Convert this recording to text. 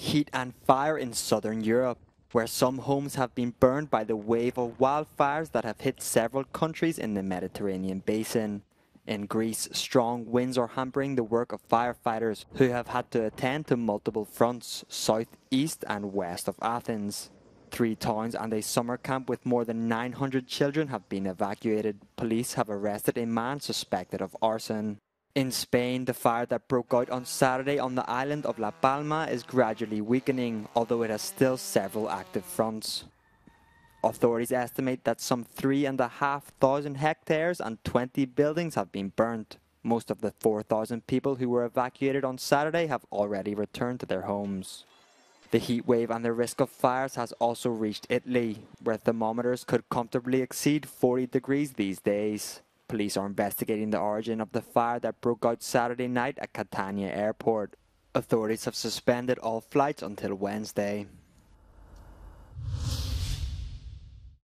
Heat and fire in southern Europe, where some homes have been burned by the wave of wildfires that have hit several countries in the Mediterranean basin. In Greece, strong winds are hampering the work of firefighters who have had to attend to multiple fronts south, east, and west of Athens. Three towns and a summer camp with more than 900 children have been evacuated. Police have arrested a man suspected of arson. In Spain, the fire that broke out on Saturday on the island of La Palma is gradually weakening, although it has still several active fronts. Authorities estimate that some 3,500 hectares and 20 buildings have been burnt. Most of the 4,000 people who were evacuated on Saturday have already returned to their homes. The heat wave and the risk of fires has also reached Italy, where thermometers could comfortably exceed 40 degrees these days. Police are investigating the origin of the fire that broke out Saturday night at Catania Airport. Authorities have suspended all flights until Wednesday.